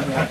はい。